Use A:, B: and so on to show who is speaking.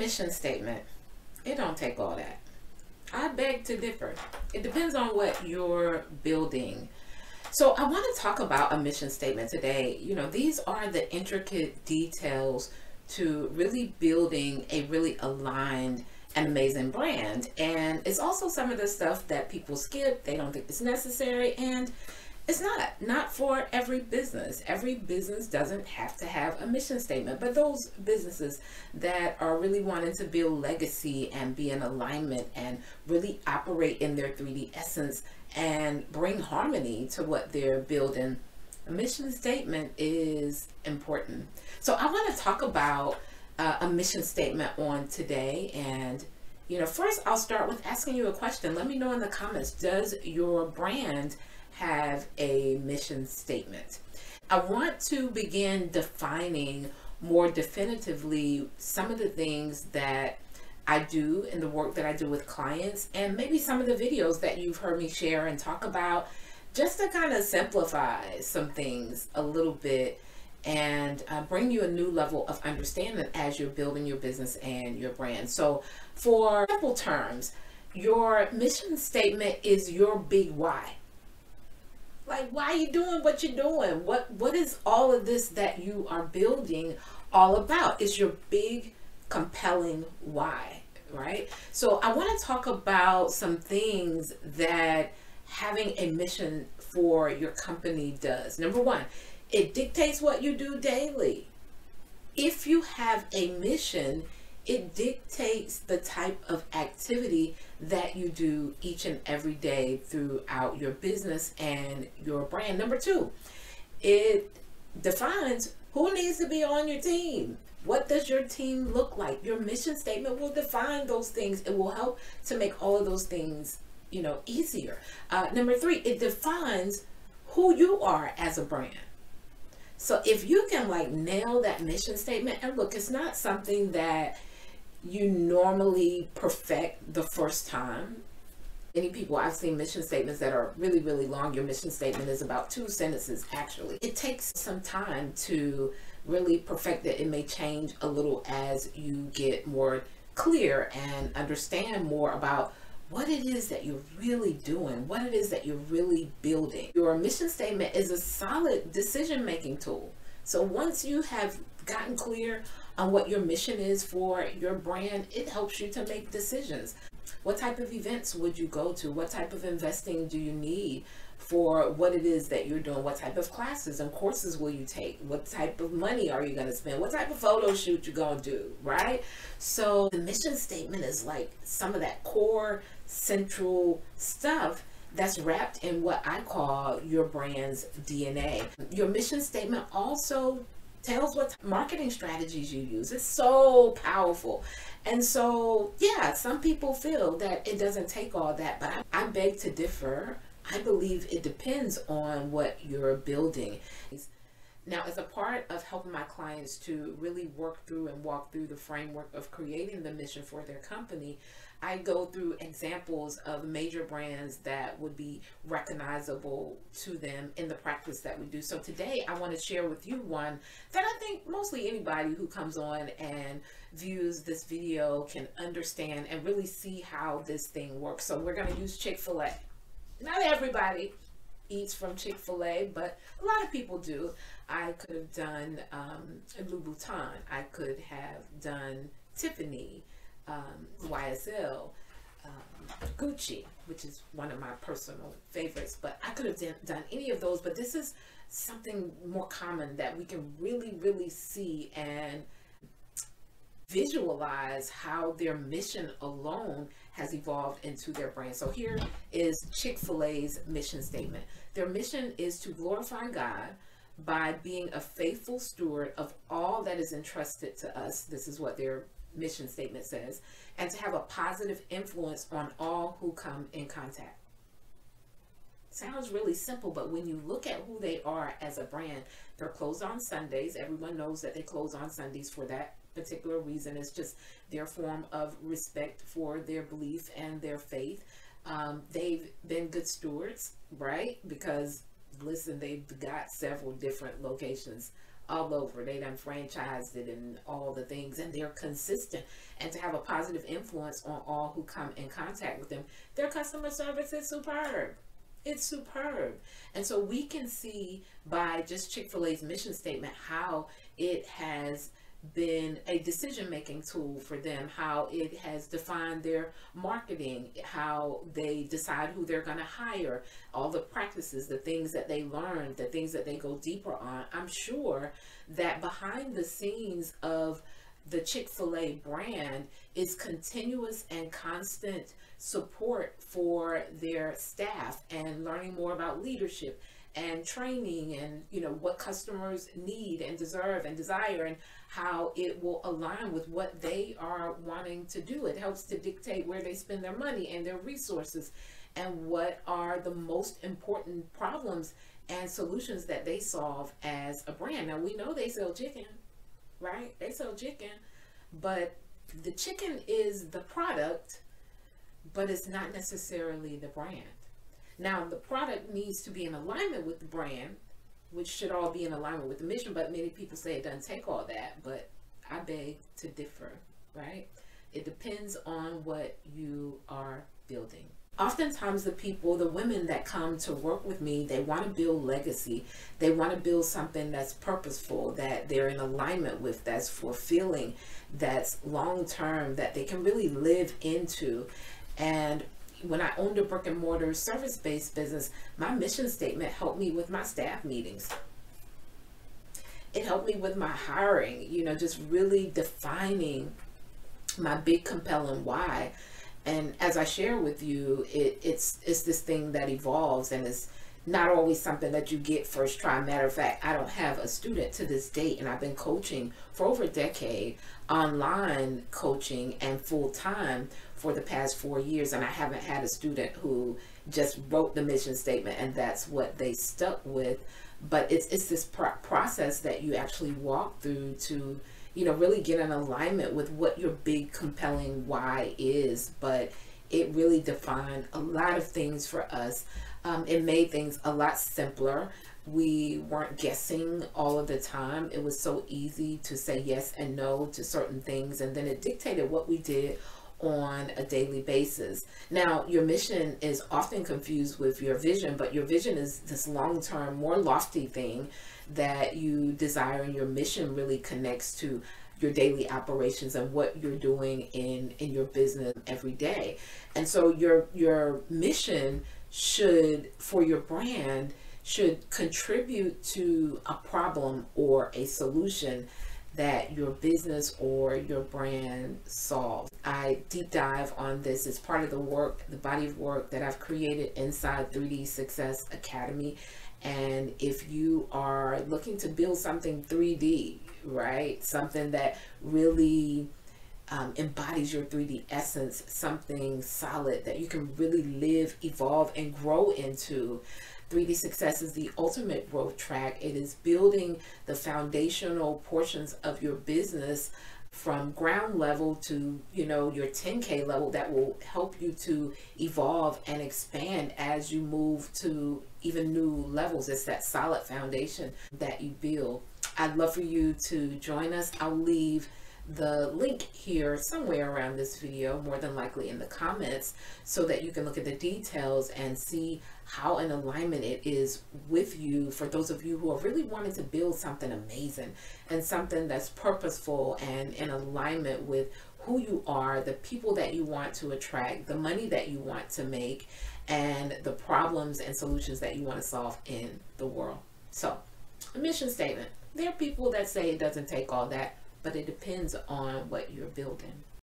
A: mission statement, it don't take all that. I beg to differ. It depends on what you're building. So I want to talk about a mission statement today. You know, these are the intricate details to really building a really aligned and amazing brand. And it's also some of the stuff that people skip. They don't think it's necessary. And it's not, not for every business. Every business doesn't have to have a mission statement, but those businesses that are really wanting to build legacy and be in alignment and really operate in their 3D essence and bring harmony to what they're building, a mission statement is important. So I want to talk about uh, a mission statement on today and you know, first I'll start with asking you a question. Let me know in the comments, does your brand have a mission statement. I want to begin defining more definitively some of the things that I do in the work that I do with clients and maybe some of the videos that you've heard me share and talk about just to kind of simplify some things a little bit and uh, bring you a new level of understanding as you're building your business and your brand. So for simple terms, your mission statement is your big why. Like, why are you doing what you're doing? What What is all of this that you are building all about? Is your big, compelling why, right? So I want to talk about some things that having a mission for your company does. Number one, it dictates what you do daily. If you have a mission, it dictates the type of activity that you do each and every day throughout your business and your brand. Number two, it defines who needs to be on your team. What does your team look like? Your mission statement will define those things. It will help to make all of those things, you know, easier. Uh, number three, it defines who you are as a brand. So if you can like nail that mission statement, and look, it's not something that you normally perfect the first time. Many people, I've seen mission statements that are really, really long. Your mission statement is about two sentences, actually. It takes some time to really perfect it. It may change a little as you get more clear and understand more about what it is that you're really doing, what it is that you're really building. Your mission statement is a solid decision making tool. So once you have gotten clear on what your mission is for your brand, it helps you to make decisions. What type of events would you go to? What type of investing do you need for what it is that you're doing? What type of classes and courses will you take? What type of money are you going to spend? What type of photo shoot you going to do, right? So the mission statement is like some of that core central stuff that's wrapped in what I call your brand's DNA. Your mission statement also tells what marketing strategies you use. It's so powerful. And so, yeah, some people feel that it doesn't take all that, but I, I beg to differ. I believe it depends on what you're building. Now, as a part of helping my clients to really work through and walk through the framework of creating the mission for their company, I go through examples of major brands that would be recognizable to them in the practice that we do. So today I want to share with you one that I think mostly anybody who comes on and views this video can understand and really see how this thing works. So we're going to use Chick-fil-A. Not everybody eats from Chick-fil-A, but a lot of people do. I could have done um, Louboutin. I could have done Tiffany um, YSL, um, Gucci, which is one of my personal favorites. But I could have done any of those, but this is something more common that we can really, really see and visualize how their mission alone has evolved into their brand. So here is Chick-fil-A's mission statement. Their mission is to glorify God by being a faithful steward of all that is entrusted to us. This is what their mission statement says, and to have a positive influence on all who come in contact. Sounds really simple, but when you look at who they are as a brand, they're closed on Sundays. Everyone knows that they close on Sundays for that particular reason. It's just their form of respect for their belief and their faith. Um, they've been good stewards, right? Because listen, they've got several different locations all over. They done franchised it and all the things, and they're consistent. And to have a positive influence on all who come in contact with them, their customer service is superb. It's superb. And so we can see by just Chick fil A's mission statement how it has been a decision making tool for them, how it has defined their marketing, how they decide who they're going to hire, all the practices, the things that they learn, the things that they go deeper on. I'm sure that behind the scenes of the Chick fil A brand is continuous and constant support for their staff and learning more about leadership and training and you know what customers need and deserve and desire and how it will align with what they are wanting to do. It helps to dictate where they spend their money and their resources and what are the most important problems and solutions that they solve as a brand. Now we know they sell chicken right? They sell chicken but the chicken is the product but it's not necessarily the brand. Now, the product needs to be in alignment with the brand, which should all be in alignment with the mission, but many people say it doesn't take all that, but I beg to differ, right? It depends on what you are building. Oftentimes, the people, the women that come to work with me, they want to build legacy. They want to build something that's purposeful, that they're in alignment with, that's fulfilling, that's long term, that they can really live into. And when I owned a brick and mortar service based business, my mission statement helped me with my staff meetings. It helped me with my hiring, you know, just really defining my big compelling why. And as I share with you, it, it's it's this thing that evolves and is not always something that you get first try. Matter of fact, I don't have a student to this date, and I've been coaching for over a decade, online coaching and full time for the past four years, and I haven't had a student who just wrote the mission statement and that's what they stuck with. But it's it's this pro- process that you actually walk through to, you know, really get in alignment with what your big compelling why is. But it really defined a lot of things for us. Um, it made things a lot simpler. We weren't guessing all of the time. It was so easy to say yes and no to certain things, and then it dictated what we did on a daily basis. Now, your mission is often confused with your vision, but your vision is this long term, more lofty thing that you desire, and your mission really connects to your daily operations and what you're doing in in your business every day. And so your your mission should for your brand should contribute to a problem or a solution that your business or your brand solves. I deep dive on this as part of the work, the body of work that I've created inside 3D Success Academy. And if you are looking to build something 3D, right, something that really um, embodies your 3D essence, something solid that you can really live, evolve, and grow into, 3D Success is the ultimate growth track. It is building the foundational portions of your business from ground level to you know your 10k level that will help you to evolve and expand as you move to even new levels. It's that solid foundation that you build. I'd love for you to join us. I'll leave the link here somewhere around this video, more than likely in the comments, so that you can look at the details and see how in alignment it is with you for those of you who are really wanting to build something amazing and something that's purposeful and in alignment with who you are, the people that you want to attract, the money that you want to make, and the problems and solutions that you want to solve in the world. So, a mission statement. There are people that say it doesn't take all that but it depends on what you're building.